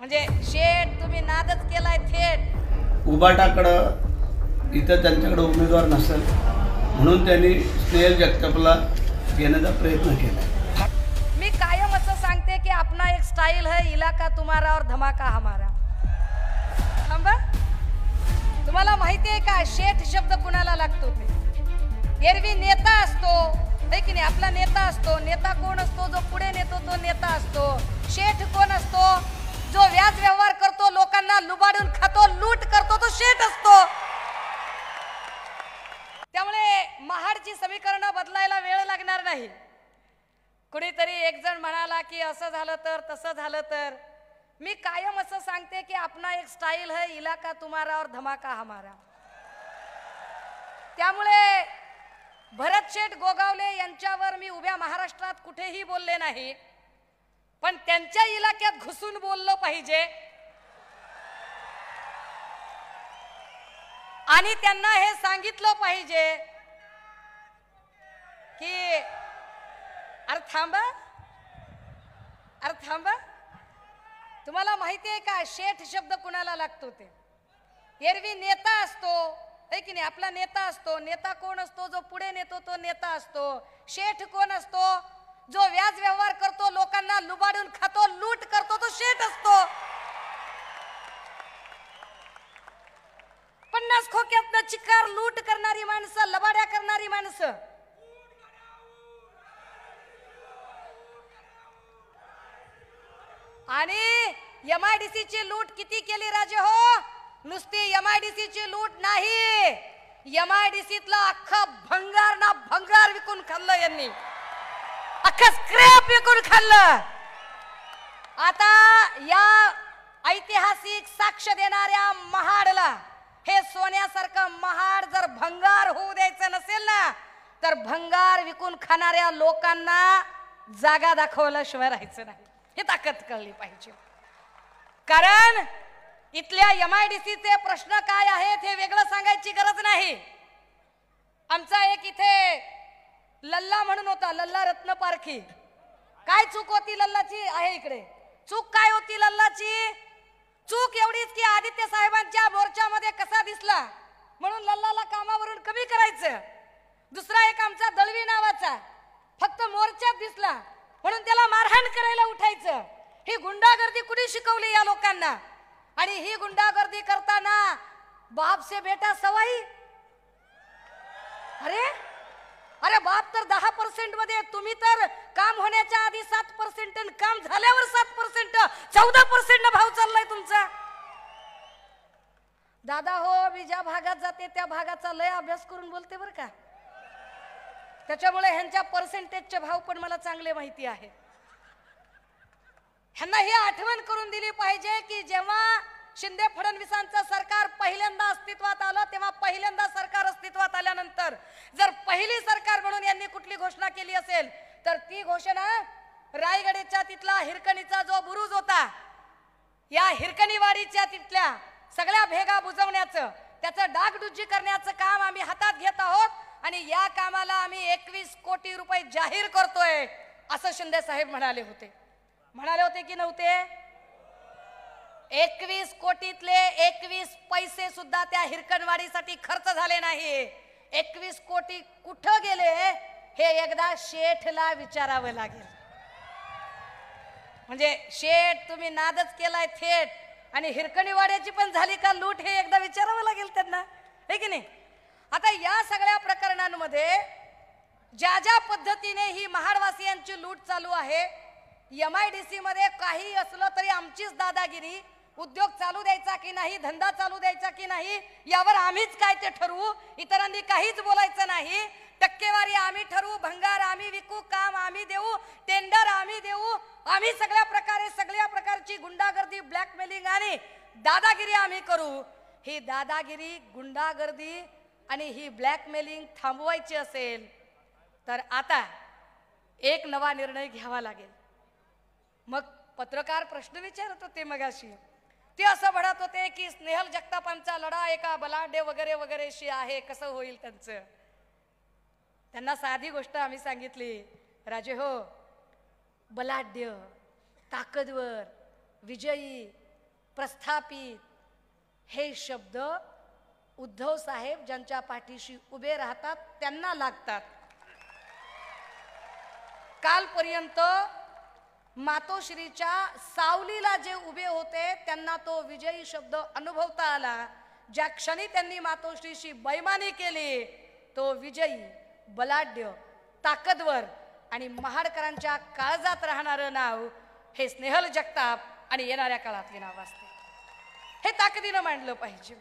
म्हणजे शेठ तुम्ही नादच केलाय थेट. उबाटाकडं इथं त्यांच्याकडे उमेदवार नसेल म्हणून त्यांनी स्नेहल जगतापला घेण्याचा प्रयत्न केला. मी कायम असं सांगते की अपना एक स्टाईल है इलाका तुम्हारा और धमाका हमारा. तुम्हाला माहिती आहे का शेठ शब्द कुणाला लागतो? ते एरवी नेता असतो है की नाही? आपला नेता असतो. नेता कोण असतो? जो पुढे नेतो तो नेता असतो. शेठ कोण असतो? जो व्याज व्यवहार करतो लोकांना लुबाडून खातो लूट करतो तो शेट असतो. त्यामुळे महाडची समीकरणं बदलायला वेळ लागणार नाही. कुणीतरी एक जण म्हणाला की असं झालं तर तसं झालं तर. मी कायम असं सांगते की आपला एक स्टाईल है इलाका तुम्हारा और धमाका हमारा त्यामुळे भरत शेठ गोगावले यांच्यावर मी उभ्या महाराष्ट्रात कुठेही बोलले नाही. पण त्यांच्या इलाक्यात घुसून बोललं पाहिजे. आणि त्यांना हे सांगितलं पाहिजे की अरे थांबा अरे थांबा. तुम्हाला माहिती आहे का शेठ शब्द कुणाला लागतो ते? एरवी नेता असतो है की नाही? आपला नेता असतो. नेता कोण असतो? जो पुढे नेतो तो नेता असतो. शेठ कोण असतो? जो व्याज व्यवहार करतो लोकांना लुबाडून खातो लूट करतो तो शेट असतो. पन्नास खोक्यातनं चिकार लूट करणारी माणसं लबाड्या करणारी माणसं. आणि एमआयडीसी ची लूट किती केली राजे हो? नुसती एमआयडीसी ची लूट नाही. एम अख्खा भंगार ना भंगार विकून खाल्लं यांनी. अख्खं स्क्रॅप विकून खाल्लं. आता या ऐतिहासिक साक्ष देणाऱ्या महाडला हे सोन्यासारखं महाड जर भंगार होऊ द्यायचं नसेल ना तर भंगार विकून खाणाऱ्या लोकांना जागा दाखवल्याशिवाय राहायचं नाही. हे ताकद कळली पाहिजे. कारण इथल्या एम आय डी सीचे प्रश्न काय आहेत हे वेगळं सांगायची गरज नाही. आमचा एक इथे लल्ला म्हणून होता लल्ला रत्न पारखी. काय चूक होती लल्लाची? आहे इकडे. चूक काय होती लल्लाची? चूक एवढीच की आदित्य साहेबांच्या मोर्चामध्ये कसा दिसला? म्हणून लल्लाला कामावरून कमी करायचं. दुसरा एक आमचा दळवी नावाचा. फक्त मोर्चात दिसला. म्हणून त्याला मारहाण करायला उठायचं. ही गुंडागर्दी कुणी शिकवली या लोकांना? आणि ही गुंडागर्दी करताना बाप से बेटा सवाई? अरे अरे बाप तर दहा पर्सेंटमध्ये तुम्ही तर काम होण्याच्या आधी सात पर्सेंट काम झाल्यावर सात पर्सेंट चौदा पर्सेंट भाव चाललाय तुमचा. दादा हो मी ज्या भागात जाते त्या भागाचा लय अभ्यास करून बोलते बरं का. त्याच्यामुळे ह्यांच्या पर्सेंटेजचे भाव पण मला चांगले माहिती आहे. ह्यांना ही आठवण करून दिली पाहिजे की जेव्हा शिंदे फडणवीसांचं सरकार पहिल्यांदा अस्तित्वात आलं तेव्हा पहिल्यांदा सरकार अस्तित्वात आल्यानंतर जर पहिली सरकार म्हणून यांनी कुठली घोषणा केली असेल तर ती घोषणा रायगडच्या तिथला हिरकणीचा जो बुरुज होता या हिरकणीवाडीच्या तिथल्या सगळ्या भेगा बुजवण्याचं त्याचं डागडुजी करण्याचं काम आम्ही हातात घेत आहोत आणि या कामाला आम्ही एकवीस कोटी रुपये जाहीर करतोय असं शिंदे साहेब म्हणाले होते. म्हणाले होते की नव्हते? एकवीस कोटीतले एकवीस पैसे सुद्धा त्या हिरकणवाडीसाठी खर्च झाले नाही. एकवीस कोटी कुठं गेले हे एकदा शेठला विचारावं लागेल. म्हणजे शेठ तुम्ही नादच केलाय थेट. आणि हिरकणीवाड्याची पण झाली का लूट हे एकदा विचारावं लागेल त्यांना. हे की नाही? आता या सगळ्या प्रकरणांमध्ये ज्या ज्या पद्धतीने ही महाडवासियांची लूट चालू आहे एम आय डी सी मध्ये काही असलं तरी आमचीच दादागिरी उद्योग चालू द्यायचा की नाही धंदा चालू द्यायचा की नाही यावर आम्हीच काय ते ठरवू? इतरांनी काहीच बोलायचं नाही. टक्केवारी आम्ही ठरवू भंगार आम्ही विकू काम आम्ही देऊ टेंडर आम्ही देऊ आम्ही सगळ्या प्रकारे सगळ्या प्रकारची गुंडागर्दी ब्लॅकमेलिंग आणि दादागिरी आम्ही करू. ही दादागिरी गुंडागर्दी आणि ही ब्लॅकमेलिंग थांबवायची असेल तर आता एक नवा निर्णय घ्यावा लागेल. मग पत्रकार प्रश्न विचारत होते मगाशी. ते असं म्हणत होते की स्नेहल जगतापांचा लढा एका बलाढ्य वगैरे वगैरेशी आहे कसं होईल त्यांचं? त्यांना साधी गोष्ट आम्ही सांगितली. राजे हो बलाढ्य ताकदवर विजयी प्रस्थापित हे शब्द उद्धव साहेब ज्यांच्या पाठीशी उभे राहतात त्यांना लागतात. कालपर्यंत मातोश्रीच्या सावलीला जे उभे होते त्यांना तो विजयी शब्द अनुभवता आला. ज्या क्षणी त्यांनी मातोश्रीशी बैमानी केली तो विजयी बलाढ्य ताकदवर आणि महाडकरांच्या काळजात राहणारं नाव हे स्नेहल जगताप आणि येणाऱ्या काळातले नाव असते. हे ताकदीनं मांडलं पाहिजे.